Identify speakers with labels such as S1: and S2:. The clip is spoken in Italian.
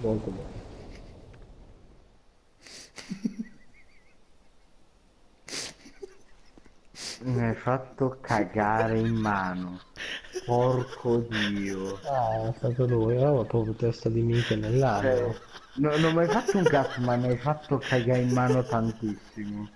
S1: Buon comune.
S2: Mi hai fatto cagare in mano. Porco dio.
S1: Ah, è stato lui, aveva proprio testa di minchia nell'aria.
S2: Cioè, eh, no- non mi hai fatto un cazzo, ma mi hai fatto cagare in mano tantissimo.